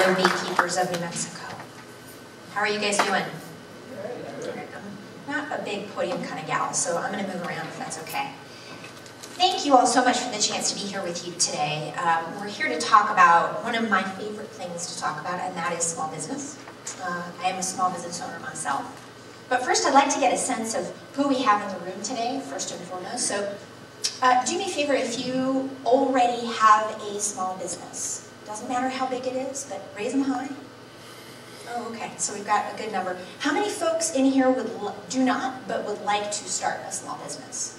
fellow beekeepers of New Mexico. How are you guys doing? I'm not a big podium kind of gal, so I'm going to move around if that's okay. Thank you all so much for the chance to be here with you today. Um, we're here to talk about one of my favorite things to talk about, and that is small business. Uh, I am a small business owner myself. But first, I'd like to get a sense of who we have in the room today, first and foremost. So uh, do me a favor if you already have a small business. Doesn't matter how big it is, but raise them high. Oh, okay, so we've got a good number. How many folks in here would do not, but would like to start a small business?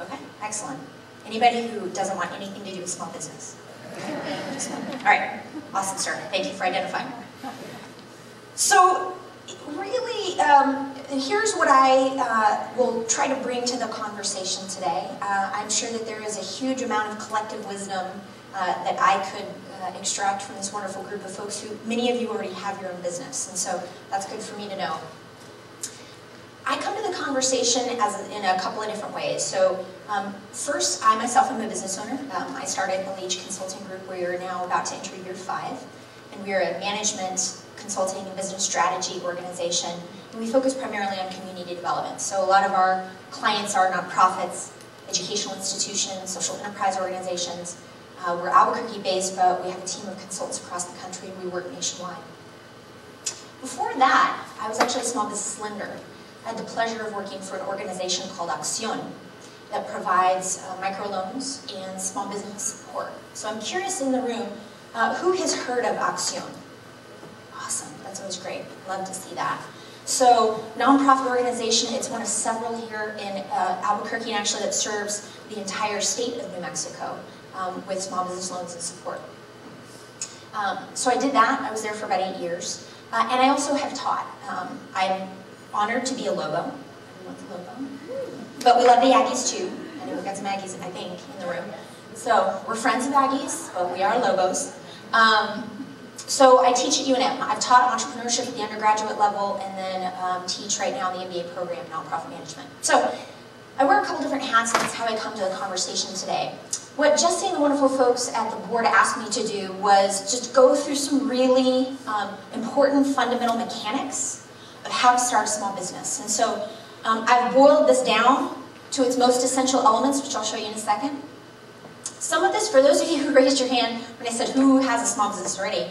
Okay, excellent. Anybody who doesn't want anything to do with small business? All right, awesome, sir. Thank you for identifying. So, really, um, here's what I uh, will try to bring to the conversation today. Uh, I'm sure that there is a huge amount of collective wisdom uh, that I could uh, extract from this wonderful group of folks who, many of you already have your own business, and so that's good for me to know. I come to the conversation as in a couple of different ways. So um, first, I myself am a business owner. Um, I started the LH Consulting Group. Where we are now about to enter year five, and we are a management consulting and business strategy organization. And we focus primarily on community development. So a lot of our clients are nonprofits, educational institutions, social enterprise organizations. Uh, we're Albuquerque based, but we have a team of consultants across the country and we work nationwide. Before that, I was actually a small business lender. I had the pleasure of working for an organization called Accion that provides uh, microloans and small business support. So I'm curious in the room, uh, who has heard of Accion? Awesome, that's always great. Love to see that. So, nonprofit organization, it's one of several here in uh, Albuquerque, and actually that serves the entire state of New Mexico um, with small business loans and support. Um, so I did that. I was there for about eight years. Uh, and I also have taught. Um, I'm honored to be a Lobo. Lobo. But we love the Aggies too. I know we've got some Aggies, I think, in the room. So we're friends of Aggies, but we are Lobos. Um, so I teach at UNM. I've taught entrepreneurship at the undergraduate level and then um, teach right now in the MBA program, nonprofit management. So I wear a couple different hats and that's how I come to the conversation today. What Jesse and the wonderful folks at the board asked me to do was just go through some really um, important fundamental mechanics of how to start a small business. And so um, I've boiled this down to its most essential elements, which I'll show you in a second. Some of this, for those of you who raised your hand when I said who has a small business already,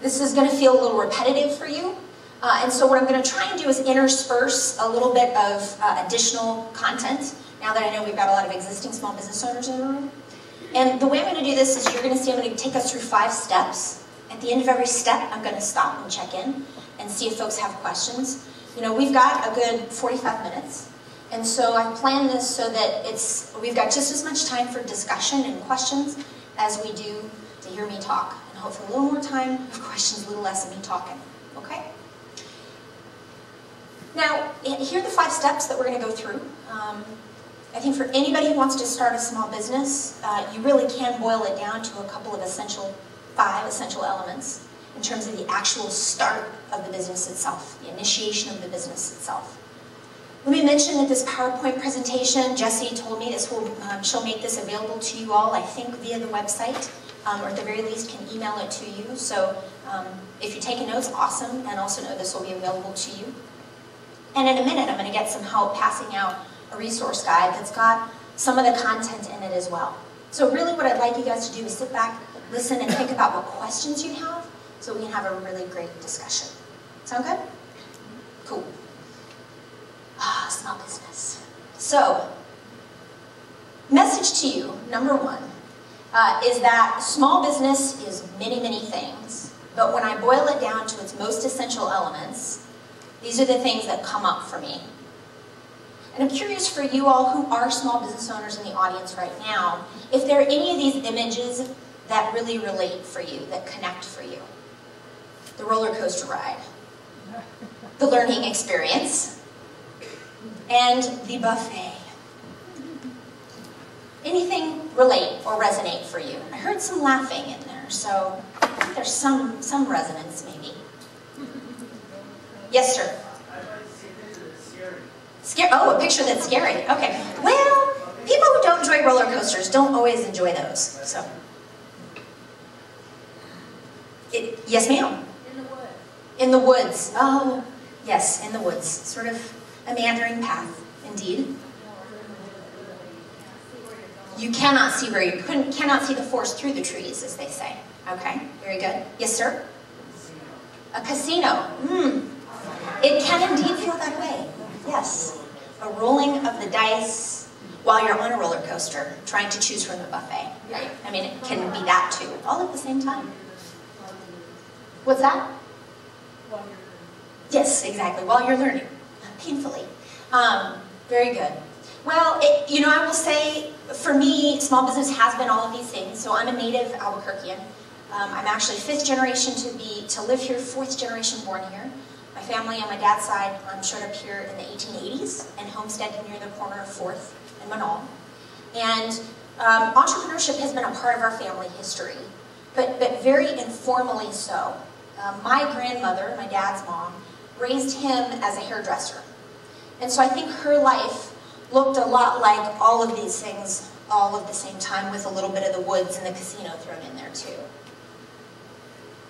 this is going to feel a little repetitive for you. Uh, and so what I'm going to try and do is intersperse a little bit of uh, additional content, now that I know we've got a lot of existing small business owners in the room. And the way I'm going to do this is you're going to see I'm going to take us through five steps. At the end of every step, I'm going to stop and check in and see if folks have questions. You know, we've got a good 45 minutes. And so I've planned this so that it's we've got just as much time for discussion and questions as we do to hear me talk And hopefully a little more time of questions, a little less of me talking. Okay? Now, here are the five steps that we're going to go through. Um, I think for anybody who wants to start a small business, uh, you really can boil it down to a couple of essential, five essential elements in terms of the actual start of the business itself, the initiation of the business itself. Let me mention that this PowerPoint presentation, Jesse told me this will, um, she'll make this available to you all, I think, via the website um, or at the very least can email it to you. So um, if you're taking notes, awesome, and also know this will be available to you. And in a minute, I'm going to get some help passing out a resource guide that's got some of the content in it as well. So really what I'd like you guys to do is sit back, listen, and think about what questions you have so we can have a really great discussion. Sound good? Cool. Ah, small business. So, message to you, number one, uh, is that small business is many, many things. But when I boil it down to its most essential elements, these are the things that come up for me. And I'm curious for you all who are small business owners in the audience right now, if there are any of these images that really relate for you, that connect for you. The roller coaster ride, the learning experience, and the buffet. Anything relate or resonate for you? I heard some laughing in there, so I think there's some, some resonance maybe. Yes, sir? Scary. Oh, a picture that's scary. Okay. Well, people who don't enjoy roller coasters don't always enjoy those. So, Yes, ma'am. In the woods. In the woods. Oh, yes, in the woods. Sort of a meandering path, indeed. You cannot see where you couldn't, cannot see the forest through the trees, as they say. Okay, very good. Yes, sir? A casino. Hmm. It can indeed feel that way. Yes. A rolling of the dice while you're on a roller coaster trying to choose from the buffet. Right? I mean, it can be that too, all at the same time. What's that? Yes, exactly, while you're learning, painfully. Um, very good. Well, it, you know, I will say, for me, small business has been all of these things. So I'm a native Albuquerquean. Um, I'm actually fifth generation to be to live here, fourth generation born here. Family on my dad's side um, showed up here in the 1880s and homesteaded near the corner of 4th and Menaul. And um, entrepreneurship has been a part of our family history, but, but very informally so. Um, my grandmother, my dad's mom, raised him as a hairdresser. And so I think her life looked a lot like all of these things all at the same time with a little bit of the woods and the casino thrown in there too.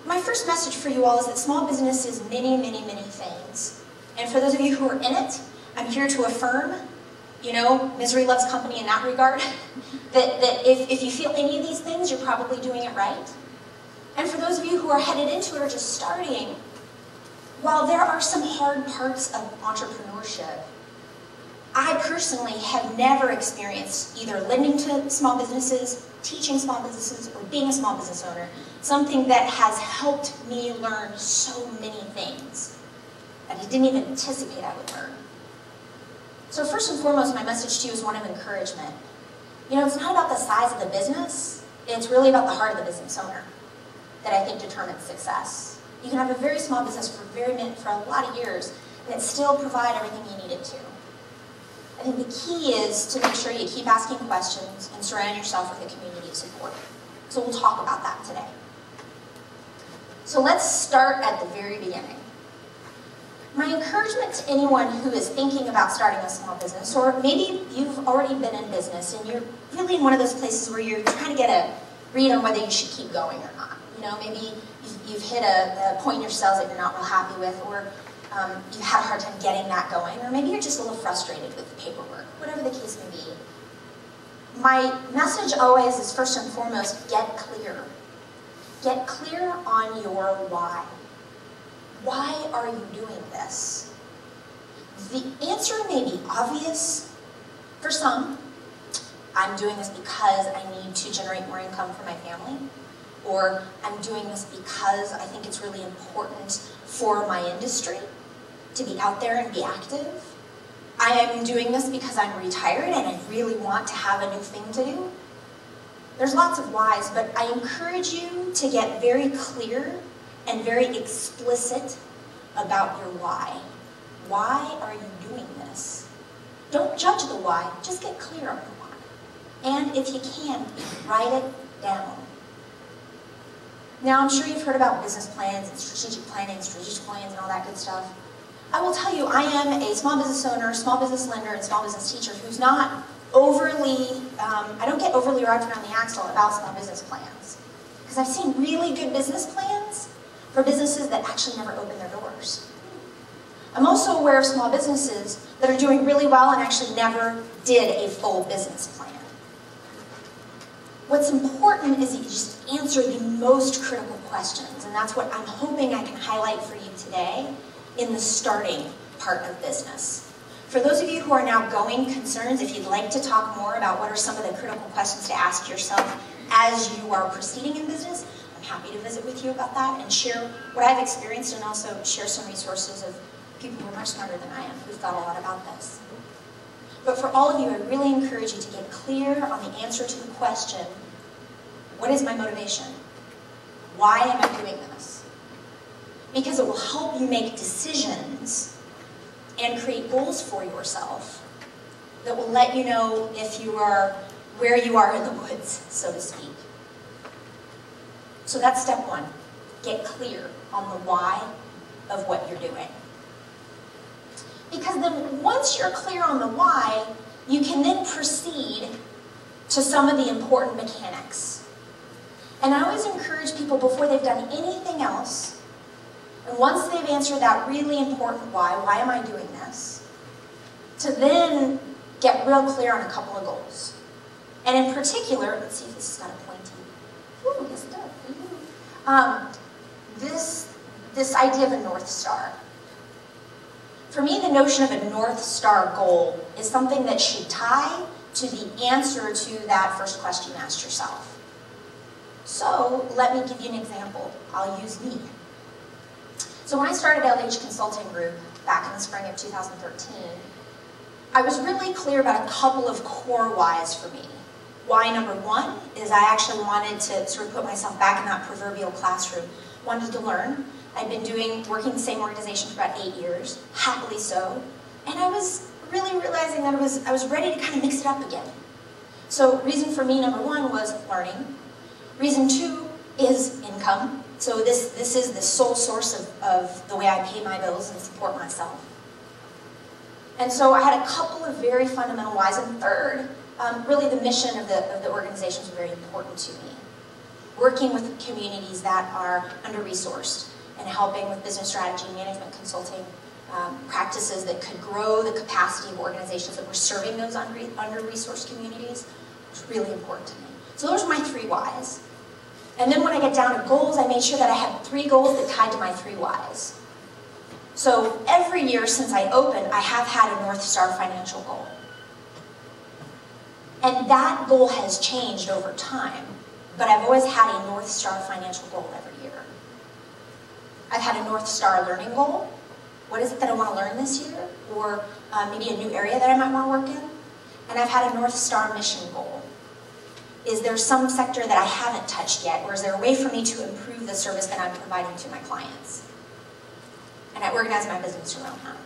My first message for you all is that small business is many, many, many things. And for those of you who are in it, I'm here to affirm, you know, misery loves company in that regard, that, that if, if you feel any of these things, you're probably doing it right. And for those of you who are headed into it or just starting, while there are some hard parts of entrepreneurship, I personally have never experienced either lending to small businesses, teaching small businesses, or being a small business owner, something that has helped me learn so many things that I didn't even anticipate I would learn. So first and foremost, my message to you is one of encouragement. You know, it's not about the size of the business, it's really about the heart of the business owner that I think determines success. You can have a very small business for very for a lot of years, and it still provide everything you need it to. I think the key is to make sure you keep asking questions and surround yourself with a community of support. So we'll talk about that today. So let's start at the very beginning. My encouragement to anyone who is thinking about starting a small business, or maybe you've already been in business and you're really in one of those places where you're trying to get a read on whether you should keep going or not. You know, maybe you've hit a, a point in your sales that you're not real happy with, or um, you've had a hard time getting that going, or maybe you're just a little frustrated with the paperwork, whatever the case may be. My message always is first and foremost, get clear. Get clear on your why. Why are you doing this? The answer may be obvious for some. I'm doing this because I need to generate more income for my family or I'm doing this because I think it's really important for my industry to be out there and be active. I am doing this because I'm retired and I really want to have a new thing to do. There's lots of whys, but I encourage you to get very clear and very explicit about your why. Why are you doing this? Don't judge the why, just get clear on the why. And if you can, write it down. Now, I'm sure you've heard about business plans and strategic planning, strategic plans and all that good stuff. I will tell you, I am a small business owner, small business lender, and small business teacher who's not overly, um, I don't get overly wrapped around the axle about small business plans. Because I've seen really good business plans for businesses that actually never open their doors. I'm also aware of small businesses that are doing really well and actually never did a full business plan. What's important is that you just answer the most critical questions, and that's what I'm hoping I can highlight for you today in the starting part of business. For those of you who are now going concerns, if you'd like to talk more about what are some of the critical questions to ask yourself as you are proceeding in business, I'm happy to visit with you about that and share what I've experienced and also share some resources of people who are much smarter than I am who've thought a lot about this. But for all of you, I really encourage you to get clear on the answer to the question, what is my motivation? Why am I doing this? Because it will help you make decisions and create goals for yourself that will let you know if you are where you are in the woods, so to speak. So that's step one. Get clear on the why of what you're doing. Because then once you're clear on the why, you can then proceed to some of the important mechanics. And I always encourage people before they've done anything else, and once they've answered that really important why, why am I doing this, to then get real clear on a couple of goals. And in particular, let's see if this has got a pointy. Ooh, yes it does. Um, this, this idea of a North Star. For me, the notion of a North Star goal is something that should tie to the answer to that first question you asked yourself. So let me give you an example. I'll use me. So when I started LH Consulting Group back in the spring of 2013, I was really clear about a couple of core whys for me. Why number one is I actually wanted to sort of put myself back in that proverbial classroom. Wanted to learn. I'd been doing, working the same organization for about eight years, happily so. And I was really realizing that I was, I was ready to kind of mix it up again. So reason for me, number one, was learning. Reason two is income. So this, this is the sole source of, of the way I pay my bills and support myself. And so I had a couple of very fundamental whys. And third, um, really the mission of the, of the organization was very important to me. Working with communities that are under-resourced and helping with business strategy, management consulting, um, practices that could grow the capacity of organizations that were serving those under-resourced communities was really important to me. So those are my three whys. And then when I get down to goals, I made sure that I had three goals that tied to my three whys. So every year since I opened, I have had a North Star financial goal. And that goal has changed over time, but I've always had a North Star financial goal every year. I've had a North Star learning goal. What is it that I want to learn this year? Or uh, maybe a new area that I might want to work in. And I've had a North Star mission goal. Is there some sector that I haven't touched yet, or is there a way for me to improve the service that I'm providing to my clients? And I organize my business around that.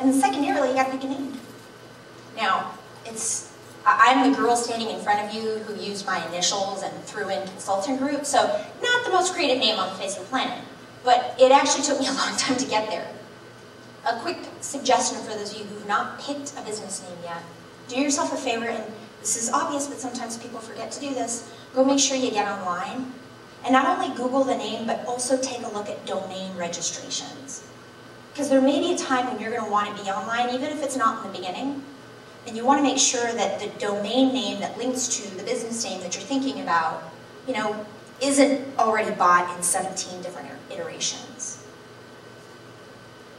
And secondarily, you gotta pick a name. Now, it's, I'm the girl standing in front of you who used my initials and threw in consulting group, so not the most creative name on the face of the planet. But it actually took me a long time to get there. A quick suggestion for those of you who've not picked a business name yet. Do yourself a favor, and this is obvious, but sometimes people forget to do this. Go make sure you get online. And not only Google the name, but also take a look at domain registrations. Because there may be a time when you're going to want to be online, even if it's not in the beginning, and you want to make sure that the domain name that links to the business name that you're thinking about, you know, isn't already bought in 17 different iterations.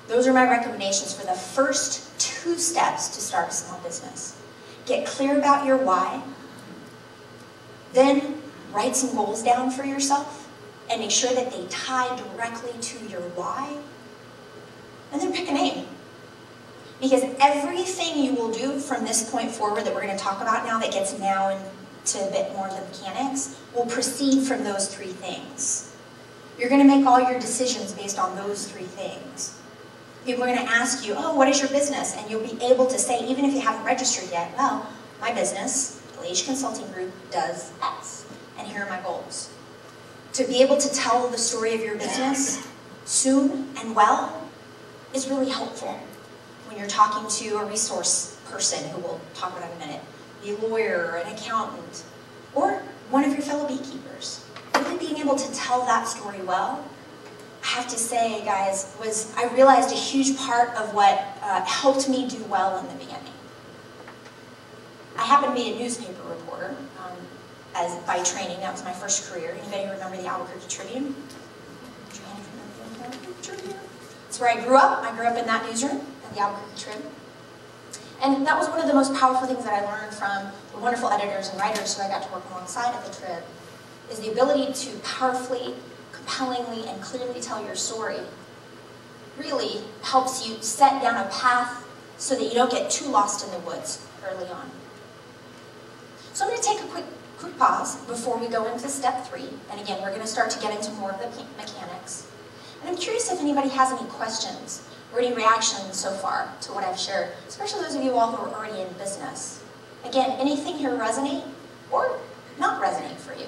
Those are my recommendations for the first two steps to start a small business. Get clear about your why, then write some goals down for yourself and make sure that they tie directly to your why, and then pick a name. Because everything you will do from this point forward that we're going to talk about now that gets now into a bit more of the mechanics will proceed from those three things. You're going to make all your decisions based on those three things. People are going to ask you, oh, what is your business? And you'll be able to say, even if you haven't registered yet, well, my business, LH Consulting Group, does X. And here are my goals. To be able to tell the story of your business soon and well is really helpful when you're talking to a resource person who we'll talk about in a minute, a lawyer, an accountant, or one of your fellow beekeepers. Really being able to tell that story well, have to say, guys, was I realized a huge part of what uh, helped me do well in the beginning. I happened to be a newspaper reporter um, as by training. That was my first career. Anybody remember the Albuquerque Tribune? It's where I grew up. I grew up in that newsroom at the Albuquerque Tribune. And that was one of the most powerful things that I learned from the wonderful editors and writers who I got to work alongside at the Trib, is the ability to powerfully, compellingly, and clearly tell your story really helps you set down a path so that you don't get too lost in the woods early on. So I'm going to take a quick, quick pause before we go into step three. And again, we're going to start to get into more of the mechanics. And I'm curious if anybody has any questions or any reactions so far to what I've shared, especially those of you all who are already in business. Again, anything here resonate or not resonate for you?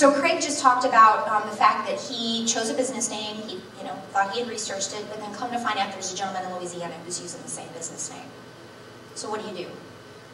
so Craig just talked about um, the fact that he chose a business name, he you know, thought he had researched it, but then come to find out there's a gentleman in Louisiana who's using the same business name. So what do you do?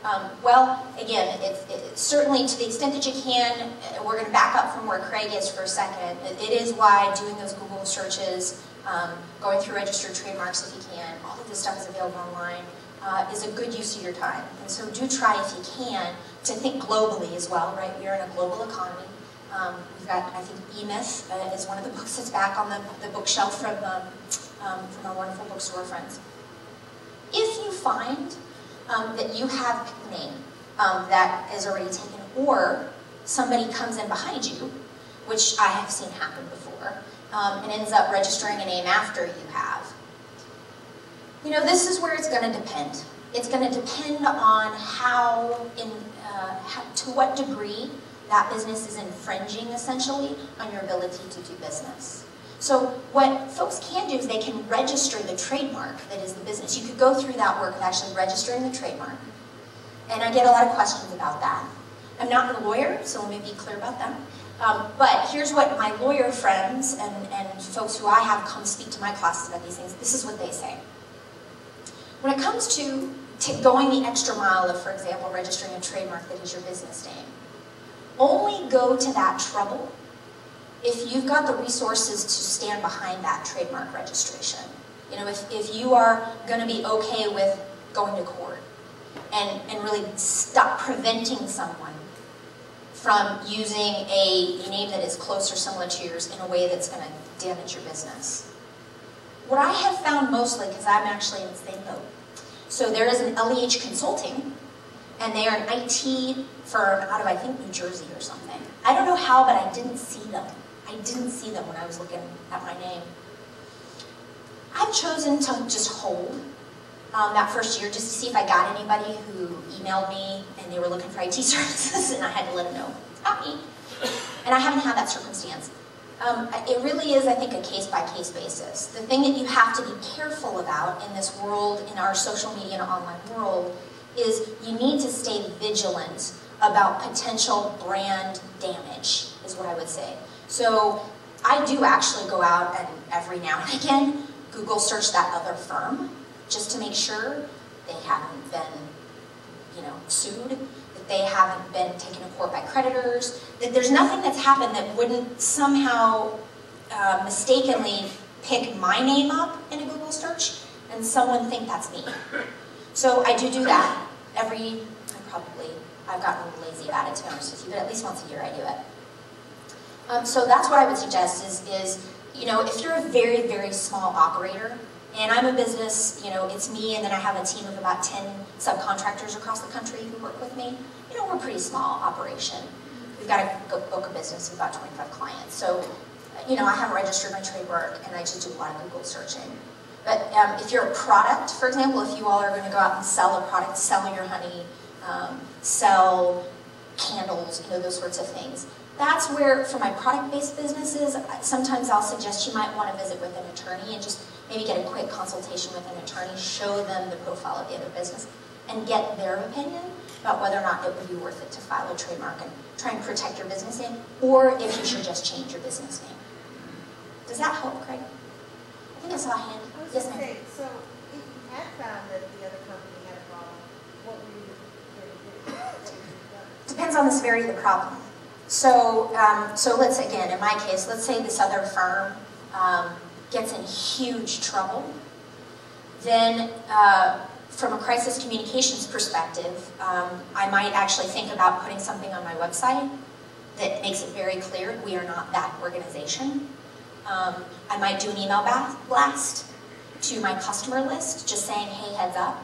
Um, well, again, it, it, certainly to the extent that you can, uh, we're going to back up from where Craig is for a second. it, it is why doing those Google searches, um, going through registered trademarks if you can, all of this stuff is available online, uh, is a good use of your time. And so do try, if you can, to think globally as well, right? We are in a global economy. Um, we've got, I think, E-Myth uh, is one of the books that's back on the, the bookshelf from, um, um, from our wonderful bookstore friends. If you find um, that you have a name um, that is already taken, or somebody comes in behind you, which I have seen happen before, um, and ends up registering a name after you have, you know, this is where it's going to depend. It's going to depend on how, in, uh, how, to what degree that business is infringing, essentially, on your ability to do business. So what folks can do is they can register the trademark that is the business. You could go through that work of actually registering the trademark. And I get a lot of questions about that. I'm not a lawyer, so let me be clear about that. Um, but here's what my lawyer friends and, and folks who I have come speak to my classes about these things, this is what they say. When it comes to going the extra mile of, for example, registering a trademark that is your business name, only go to that trouble if you've got the resources to stand behind that trademark registration. You know, if, if you are going to be okay with going to court and, and really stop preventing someone from using a, name that is close or similar to yours in a way that's going to damage your business. What I have found mostly, because I'm actually in the same boat, so there is an LEH Consulting, and they are an IT firm out of, I think, New Jersey or something. I don't know how, but I didn't see them. I didn't see them when I was looking at my name. I've chosen to just hold um, that first year just to see if I got anybody who emailed me and they were looking for IT services and I had to let them know, not me. And I haven't had that circumstance. Um, it really is, I think, a case-by-case -case basis. The thing that you have to be careful about in this world, in our social media and online world, is you need to stay vigilant about potential brand damage, is what I would say. So I do actually go out and every now and again Google search that other firm just to make sure they haven't been, you know, sued, that they haven't been taken to court by creditors, that there's nothing that's happened that wouldn't somehow uh, mistakenly pick my name up in a Google search and someone think that's me. So I do do that every, I probably, I've gotten a little lazy about it to be honest with you, but at least once a year I do it. Um, so that's what I would suggest is, is, you know, if you're a very, very small operator, and I'm a business, you know, it's me and then I have a team of about 10 subcontractors across the country who work with me, you know, we're a pretty small operation. We've got a book of business of about 25 clients. So, you know, I have registered my trademark and I just do a lot of Google searching. But um, if you're a product, for example, if you all are going to go out and sell a product, sell your honey, um, sell candles, you know, those sorts of things, that's where, for my product-based businesses, sometimes I'll suggest you might want to visit with an attorney and just maybe get a quick consultation with an attorney, show them the profile of the other business, and get their opinion about whether or not it would be worth it to file a trademark and try and protect your business name, or if you should just change your business name. Does that help, Craig? I think I saw a hand. Yes, ma'am. So, if you had found that the other company had a problem, what would you do? Depends on the severity of the problem. So, um, so let's, again, in my case, let's say this other firm um, gets in huge trouble. Then, uh, from a crisis communications perspective, um, I might actually think about putting something on my website that makes it very clear we are not that organization. Um, I might do an email blast to my customer list, just saying, hey, heads up.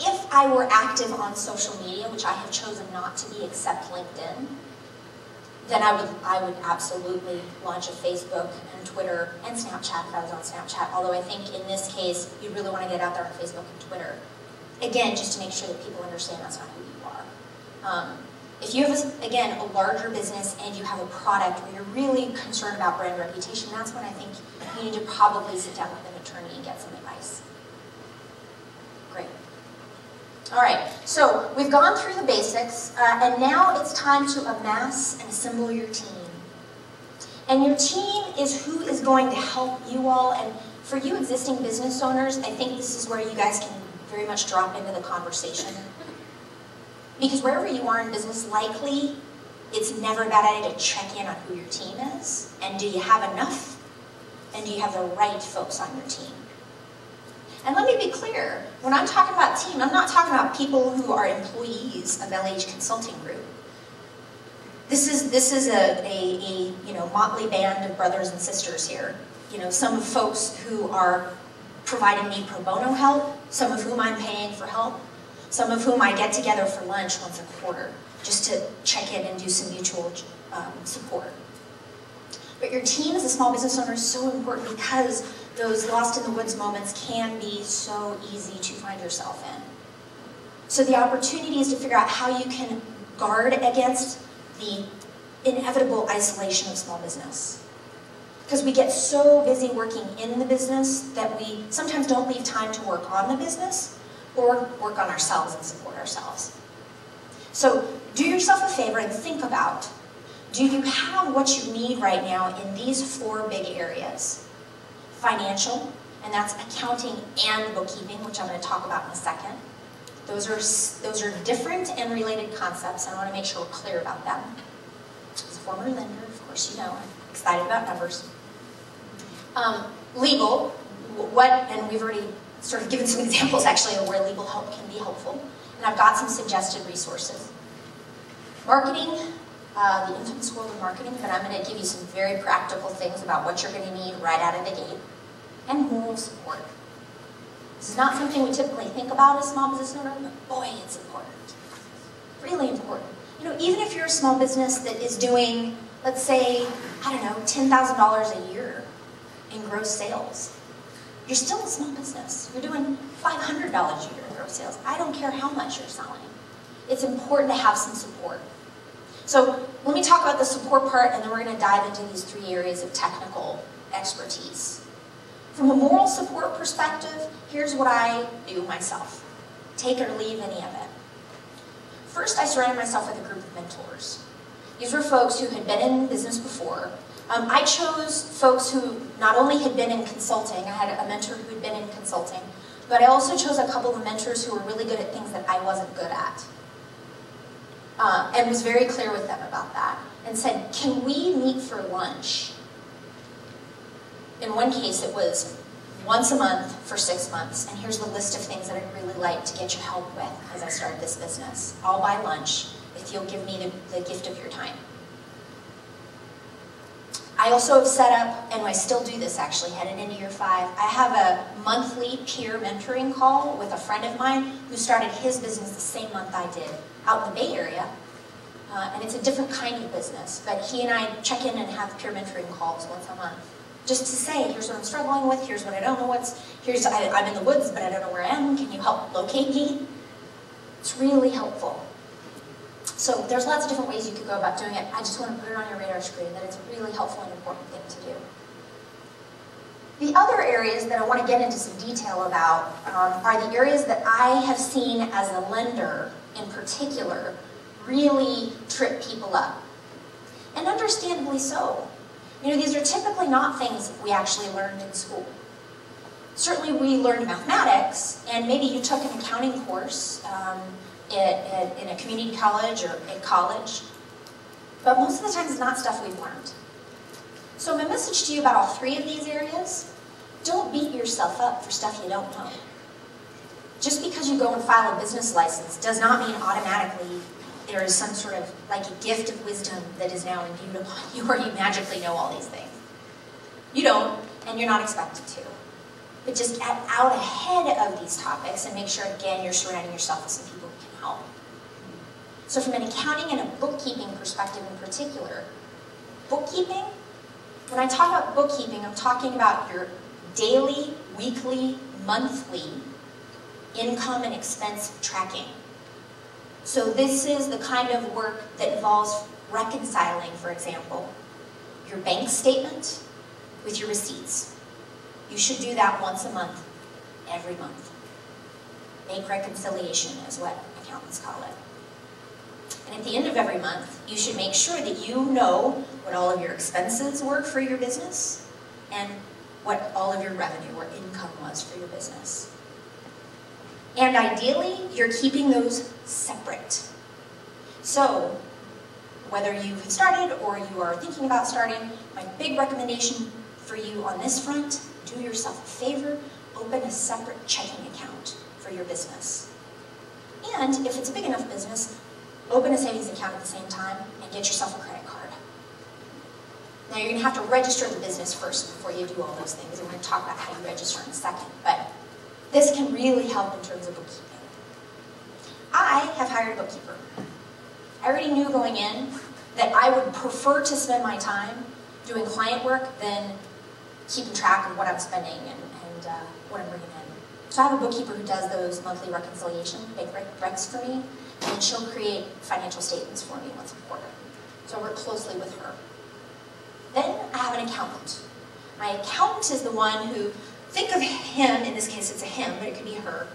If I were active on social media, which I have chosen not to be except LinkedIn, then I would, I would absolutely launch a Facebook and Twitter and Snapchat if I was on Snapchat, although I think in this case, you really want to get out there on Facebook and Twitter. Again, just to make sure that people understand that's not who you are. Um, if you have, again, a larger business and you have a product where you're really concerned about brand reputation, that's when I think you need to probably sit down with an attorney and get some advice. Great. All right, so we've gone through the basics, uh, and now it's time to amass and assemble your team. And your team is who is going to help you all, and for you existing business owners, I think this is where you guys can very much drop into the conversation. Because wherever you are in business, likely it's never a bad idea to check in on who your team is, and do you have enough, and do you have the right folks on your team? And let me be clear, when I'm talking about team, I'm not talking about people who are employees of LH Consulting Group. This is, this is a, a, a you know, motley band of brothers and sisters here. You know, some folks who are providing me pro bono help, some of whom I'm paying for help, some of whom I get together for lunch once a quarter just to check in and do some mutual um, support. But your team as a small business owner is so important because those lost in the woods moments can be so easy to find yourself in. So the opportunity is to figure out how you can guard against the inevitable isolation of small business. Because we get so busy working in the business that we sometimes don't leave time to work on the business or work on ourselves and support ourselves. So do yourself a favor and think about do you have what you need right now in these four big areas? Financial, and that's accounting and bookkeeping, which I'm going to talk about in a second. Those are, those are different and related concepts, and I want to make sure we're clear about them. As a former lender, of course you know, I'm excited about numbers. Um, legal, what, and we've already sort of given some examples actually of where legal help can be helpful, and I've got some suggested resources. Marketing, uh, the infant school of marketing, but I'm going to give you some very practical things about what you're going to need right out of the gate. And moral support. This is not something we typically think about as small business owner, but boy, it's important. Really important. You know, even if you're a small business that is doing, let's say, I don't know, $10,000 a year in gross sales, you're still a small business. You're doing $500 a year in gross sales. I don't care how much you're selling. It's important to have some support. So let me talk about the support part, and then we're going to dive into these three areas of technical expertise. From a moral support perspective, here's what I do myself. Take or leave any of it. First, I surrounded myself with a group of mentors. These were folks who had been in business before. Um, I chose folks who not only had been in consulting, I had a mentor who had been in consulting, but I also chose a couple of mentors who were really good at things that I wasn't good at uh, and was very clear with them about that and said, can we meet for lunch? In one case, it was once a month for six months, and here's the list of things that I'd really like to get your help with as I started this business. I'll buy lunch if you'll give me the, the gift of your time. I also have set up, and I still do this actually, headed into year five, I have a monthly peer mentoring call with a friend of mine who started his business the same month I did out in the Bay Area. Uh, and it's a different kind of business, but he and I check in and have peer mentoring calls once a month. Just to say, here's what I'm struggling with, here's what I don't know what's, here's, I, I'm in the woods, but I don't know where I am, can you help locate me? It's really helpful. So there's lots of different ways you could go about doing it. I just want to put it on your radar screen that it's a really helpful and important thing to do. The other areas that I want to get into some detail about um, are the areas that I have seen as a lender in particular really trip people up. And understandably so. You know, these are typically not things we actually learned in school. Certainly we learned mathematics, and maybe you took an accounting course um, at, at, in a community college or at college, but most of the time it's not stuff we've learned. So my message to you about all three of these areas, don't beat yourself up for stuff you don't know. Just because you go and file a business license does not mean automatically there is some sort of like a gift of wisdom that is now imbued upon you or you magically know all these things. You don't, and you're not expected to. But just get out ahead of these topics and make sure, again, you're surrounding yourself with some people. So from an accounting and a bookkeeping perspective in particular, bookkeeping, when I talk about bookkeeping, I'm talking about your daily, weekly, monthly income and expense tracking. So this is the kind of work that involves reconciling, for example, your bank statement with your receipts. You should do that once a month, every month. Make reconciliation is what accountants call it. And at the end of every month, you should make sure that you know what all of your expenses were for your business and what all of your revenue or income was for your business. And ideally, you're keeping those separate. So, whether you've started or you are thinking about starting, my big recommendation for you on this front, do yourself a favor, open a separate checking account for your business. And if it's a big enough business, open a savings account at the same time and get yourself a credit card. Now you're going to have to register the business first before you do all those things, we're going to talk about how you register in a second. But this can really help in terms of bookkeeping. I have hired a bookkeeper. I already knew going in that I would prefer to spend my time doing client work than keeping track of what I'm spending and, and uh, what I'm bringing in. So I have a bookkeeper who does those monthly reconciliation, big recs for me, and she'll create financial statements for me once a quarter. So I work closely with her. Then I have an accountant. My accountant is the one who, think of him, in this case it's a him, but it could be her,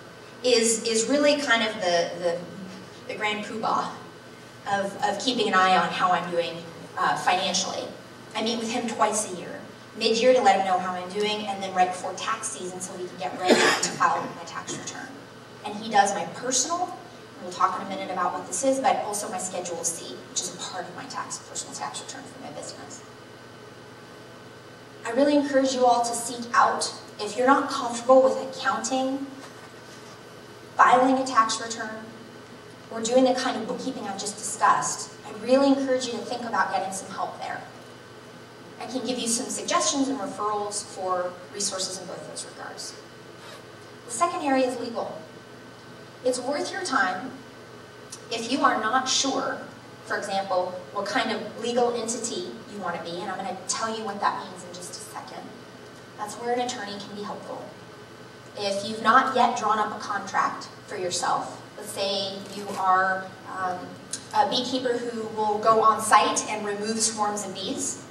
is, is really kind of the, the, the grand poobah of, of keeping an eye on how I'm doing uh, financially. I meet with him twice a year, mid-year to let him know how I'm doing, and then right before tax season so we can get ready to file my tax return. And he does my personal, we'll talk in a minute about what this is, but also my Schedule C, which is a part of my tax, personal tax return for my business. I really encourage you all to seek out, if you're not comfortable with accounting, filing a tax return, or doing the kind of bookkeeping I've just discussed, I really encourage you to think about getting some help there. I can give you some suggestions and referrals for resources in both those regards. The second area is legal. It's worth your time if you are not sure, for example, what kind of legal entity you want to be, and I'm going to tell you what that means in just a second. That's where an attorney can be helpful. If you've not yet drawn up a contract for yourself, let's say you are um, a beekeeper who will go on site and remove swarms of bees,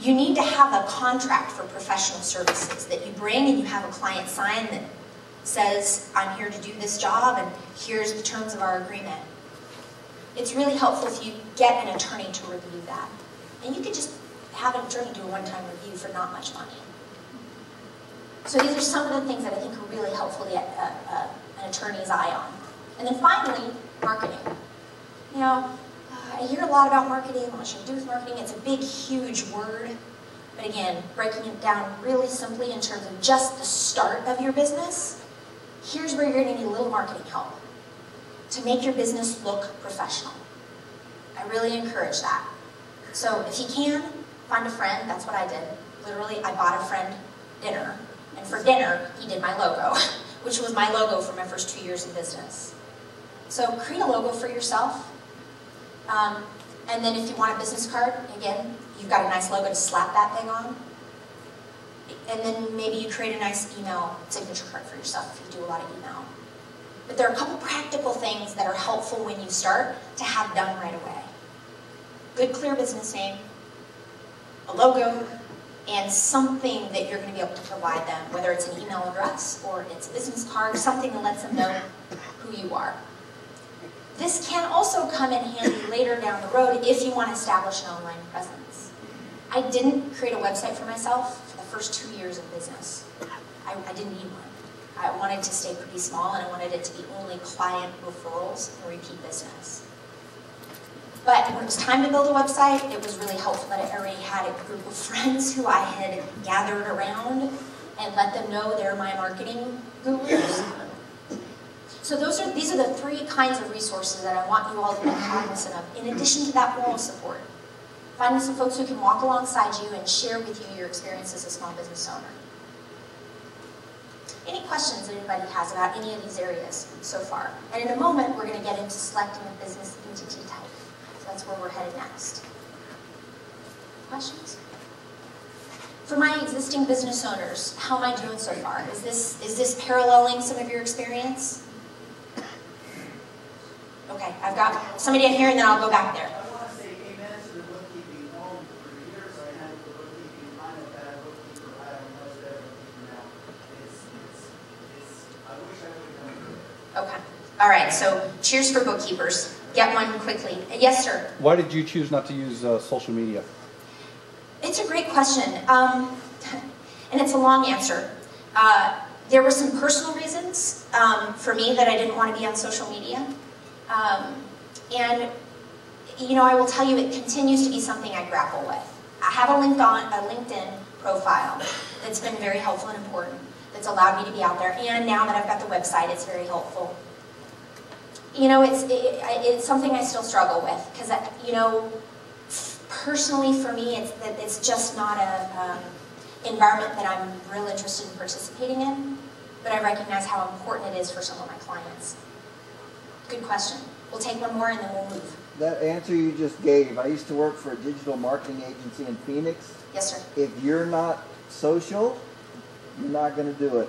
you need to have a contract for professional services that you bring and you have a client sign that says, I'm here to do this job and here's the terms of our agreement. It's really helpful if you get an attorney to review that. And you could just have an attorney do a one-time review for not much money. So these are some of the things that I think are really helpful to get a, a, an attorney's eye on. And then finally, marketing. Now, I hear a lot about marketing, what should I do with marketing? It's a big, huge word. But again, breaking it down really simply in terms of just the start of your business, here's where you're to need a little marketing help to make your business look professional. I really encourage that. So if you can, find a friend. That's what I did. Literally, I bought a friend dinner. And for dinner, he did my logo, which was my logo for my first two years in business. So create a logo for yourself. Um, and then if you want a business card, again, you've got a nice logo to slap that thing on. And then maybe you create a nice email signature card for yourself if you do a lot of email. But there are a couple practical things that are helpful when you start to have done right away. Good clear business name, a logo, and something that you're going to be able to provide them, whether it's an email address or it's a business card, something that lets them know who you are. This can also come in handy later down the road if you want to establish an online presence. I didn't create a website for myself first two years of business. I, I didn't need one. I wanted to stay pretty small and I wanted it to be only client referrals and repeat business. But when it was time to build a website, it was really helpful that I already had a group of friends who I had gathered around and let them know they're my marketing gurus. So those are these are the three kinds of resources that I want you all to be cognizant of, in addition to that moral support. Finding some folks who can walk alongside you and share with you your experience as a small business owner. Any questions that anybody has about any of these areas so far? And in a moment, we're going to get into selecting a business entity type. That's where we're headed next. Questions? For my existing business owners, how am I doing so far? Is this, is this paralleling some of your experience? Okay, I've got somebody in here and then I'll go back there. I want to say amen to the bookkeeping home. For years, I handled the bookkeeping, kind of bad bookkeeper. I have much better bookkeeper now. It's, it's, it's, I wish I would have done it All right, so cheers for bookkeepers. Get one quickly. Yes, sir. Why did you choose not to use uh, social media? It's a great question, um, and it's a long answer. Uh, there were some personal reasons um, for me that I didn't want to be on social media. Um, and, you know, I will tell you it continues to be something I grapple with. I have a LinkedIn, a LinkedIn profile that's been very helpful and important, that's allowed me to be out there. And now that I've got the website, it's very helpful. You know, it's, it, it's something I still struggle with because, you know, personally for me, it's, it's just not a um, environment that I'm real interested in participating in, but I recognize how important it is for some of my clients. Good question. We'll take one more and then we'll move. That answer you just gave, I used to work for a digital marketing agency in Phoenix. Yes, sir. If you're not social, you're not going to do it.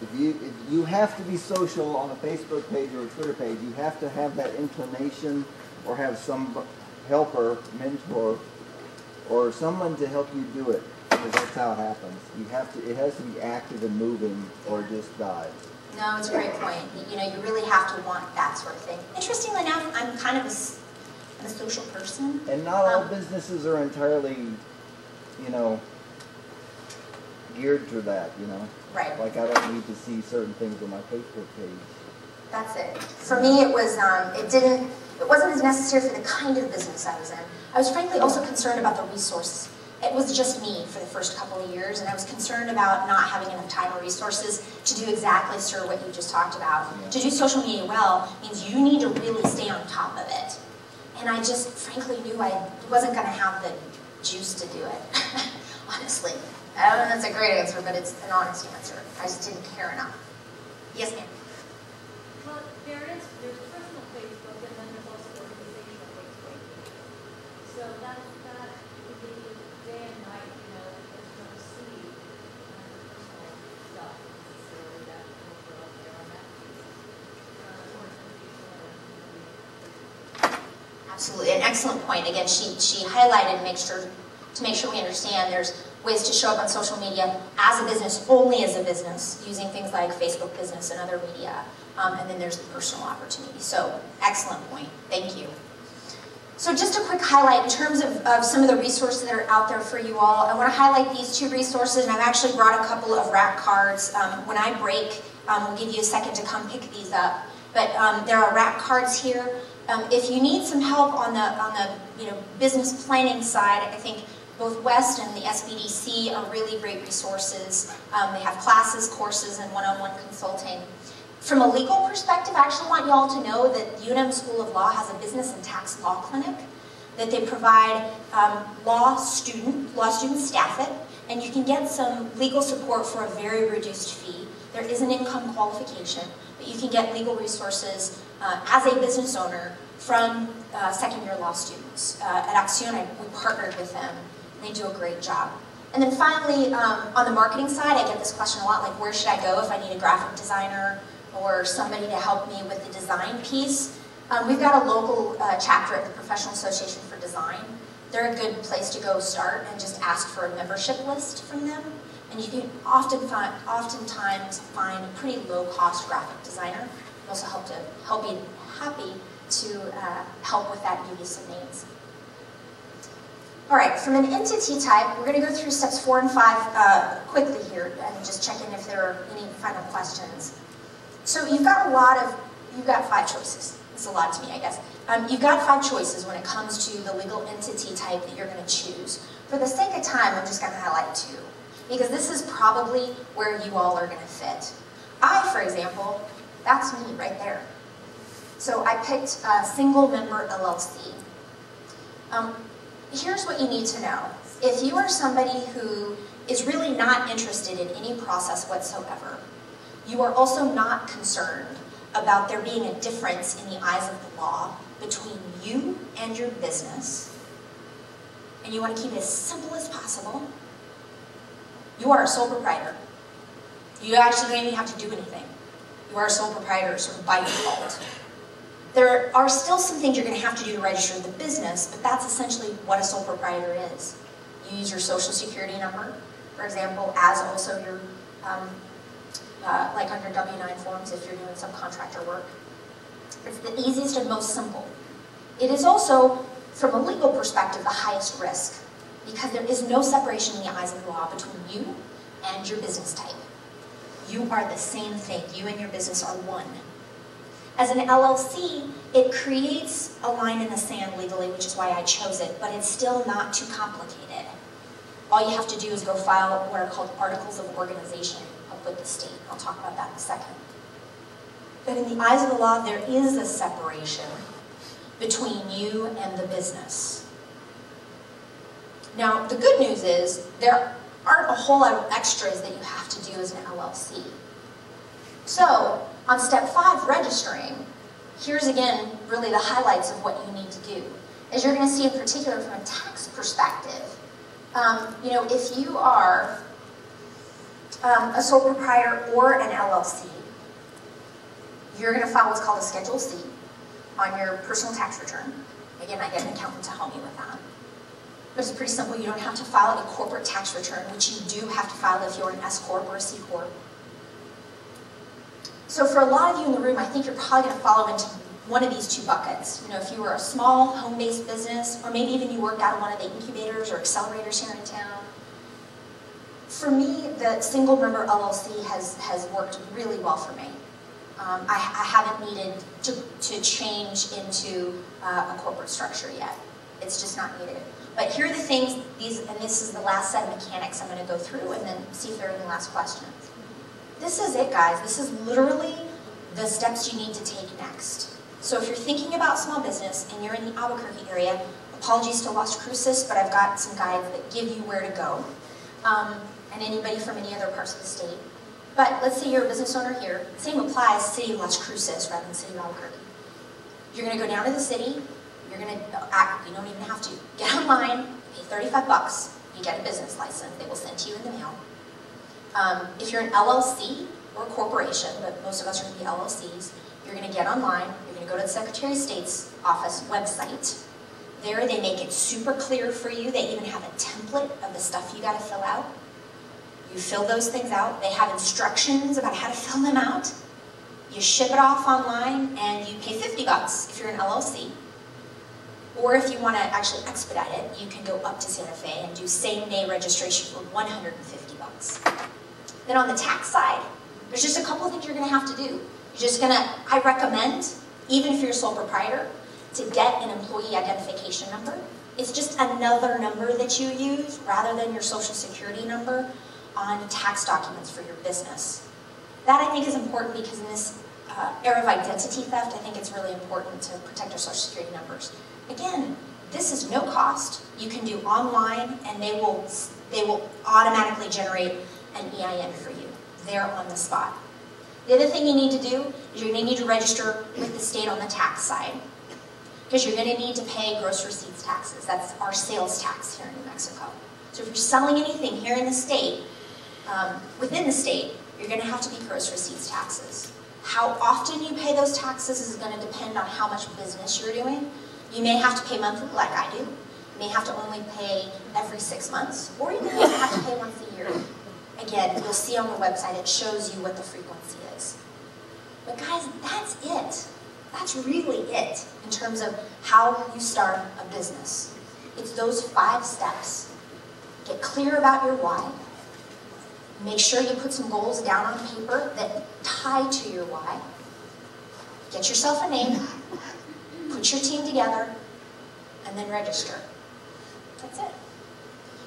If you, if you have to be social on a Facebook page or a Twitter page, you have to have that inclination or have some helper, mentor, or someone to help you do it. Because that's how it happens. You have to, it has to be active and moving or just die. No, it's a great point. You know, you really have to want that sort of thing. Interestingly enough, I'm kind of a, I'm a social person. And not all Um, businesses are entirely, you know, geared to that, you know. Right. Like I don't need to see certain things on my Facebook page. That's it. For me, it was, um, it didn't, it wasn't as necessary for the kind of business I was in. I was frankly also concerned about the resources. It was just me for the first couple of years, and I was concerned about not having enough time or resources to do exactly, sir, what you just talked about. Yeah. To do social media well means you need to really stay on top of it. And I just frankly knew I wasn't going to have the juice to do it, honestly. I don't know if that's a great answer, but it's an honest answer. I just didn't care enough. Yes, ma'am. Well, there is, there's personal Facebook and then there's also organizational Facebook. So that, that would be day and night, you know, there's no see personal stuff necessarily that will go up there on that piece. Uh, or some people are, Absolutely, an excellent point. Again, she, she highlighted make sure, to make sure we understand there's ways to show up on social media as a business, only as a business, using things like Facebook Business and other media. Um, and then there's the personal opportunity. So, excellent point. Thank you. So just a quick highlight in terms of, of some of the resources that are out there for you all. I want to highlight these two resources, and I've actually brought a couple of rack cards. Um, when I break, um, we'll give you a second to come pick these up. But um, there are rack cards here. Um, if you need some help on the on the you know business planning side, I think both WESST and the SBDC are really great resources. Um, they have classes, courses, and one-on-one consulting. From a legal perspective, I actually want you all to know that UNM School of Law has a business and tax law clinic that they provide um, law student, law students staff it, and you can get some legal support for a very reduced fee. There is an income qualification, but you can get legal resources uh, as a business owner from uh, second year law students. Uh, at Accion, we partnered with them, they do a great job. And then finally, um, on the marketing side, I get this question a lot, like where should I go if I need a graphic designer or somebody to help me with the design piece? Um, we've got a local uh, chapter at the Professional Association for Design. They're a good place to go start and just ask for a membership list from them. And you can often find, oftentimes find a pretty low-cost graphic designer. They also help to help be happy to uh, help with that, you some names. All right, from an entity type, we're going to go through steps four and five uh, quickly here and just check in if there are any final questions. So you've got a lot of, you've got five choices. It's a lot to me, I guess. Um, you've got five choices when it comes to the legal entity type that you're going to choose. For the sake of time, I'm just going to highlight two, because this is probably where you all are going to fit. I, for example, that's me right there. So I picked a single member LLC. Um, here's what you need to know. If you are somebody who is really not interested in any process whatsoever, you are also not concerned about there being a difference in the eyes of the law between you and your business, and you want to keep it as simple as possible, you are a sole proprietor. You actually don't even have to do anything. You are a sole proprietor sort of by default. There are still some things you're going to have to do to register the business, but that's essentially what a sole proprietor is. You use your social security number, for example, as also your um, uh, like your W-9 forms if you're doing subcontractor work. It's the easiest and most simple. It is also, from a legal perspective, the highest risk because there is no separation in the eyes of the law between you and your business type. You are the same thing. You and your business are one. As an LLC, it creates a line in the sand legally, which is why I chose it, but it's still not too complicated. All you have to do is go file what are called articles of organization up with the state. I'll talk about that in a second. But in the eyes of the law, there is a separation between you and the business. Now, the good news is there aren't a whole lot of extras that you have to do as an LLC. So, on step five, registering, here's again really the highlights of what you need to do. As you're going to see in particular from a tax perspective, um, you know, if you are um, a sole proprietor or an LLC, you're going to file what's called a Schedule C on your personal tax return. Again, I get an accountant to help me with that. But it's pretty simple. You don't have to file a corporate tax return, which you do have to file if you're an S Corp or a C Corp. So for a lot of you in the room, I think you're probably going to follow into one of these two buckets. You know, if you were a small home-based business, or maybe even you worked out of one of the incubators or accelerators here in town. For me, the single member LLC has, has worked really well for me. Um, I, I, haven't needed to, to change into uh, a corporate structure yet. It's just not needed. But here are the things, these, and this is the last set of mechanics I'm going to go through and then see if there are any last questions. This is it, guys. This is literally the steps you need to take next. So if you're thinking about small business and you're in the Albuquerque area, apologies to Las Cruces, but I've got some guides that give you where to go. Um, and anybody from any other parts of the state. But let's say you're a business owner here. Same applies City of Las Cruces rather than City of Albuquerque. You're going to go down to the city. You're going to act, you don't even have to. Get online, pay 35 bucks. You get a business license. They will send to you in the mail. Um, if you're an LLC or a corporation, but most of us are going to be LLCs, you're going to get online. You're going to go to the Secretary of State's office website. There, they make it super clear for you. They even have a template of the stuff you got to fill out. You fill those things out. They have instructions about how to fill them out. You ship it off online and you pay 50 bucks if you're an LLC. Or if you want to actually expedite it, you can go up to Santa Fe and do same day registration for 150 bucks. Then on the tax side, there's just a couple of things you're going to have to do. You're just going to, I recommend, even if you're a sole proprietor, to get an employee identification number. It's just another number that you use rather than your social security number on tax documents for your business. That I think is important because in this uh, era of identity theft, I think it's really important to protect our social security numbers. Again, this is no cost. You can do online and they will, they will automatically generate an EIN for you there on the spot. The other thing you need to do is you're going to need to register with the state on the tax side because you're going to need to pay gross receipts taxes. That's our sales tax here in New Mexico. So if you're selling anything here in the state, um, within the state, you're going to have to pay gross receipts taxes. How often you pay those taxes is going to depend on how much business you're doing. You may have to pay monthly, like I do. You may have to only pay every six months, or you may have to pay once a year. Again, you'll see on the website, it shows you what the frequency is. But guys, that's it. That's really it in terms of how you start a business. It's those five steps. Get clear about your why. Make sure you put some goals down on paper that tie to your why. Get yourself a name, put your team together, and then register. That's it.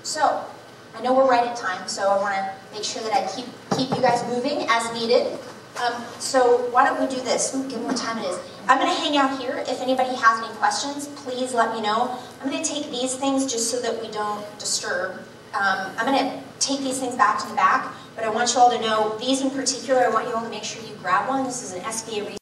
So, I know we're right at time, so I want to make sure that I keep, keep you guys moving as needed. Um, so why don't we do this? Given what time it is. I'm going to hang out here. If anybody has any questions, please let me know. I'm going to take these things just so that we don't disturb. Um, I'm going to take these things back to the back, but I want you all to know, these in particular, I want you all to make sure you grab one. This is an SBA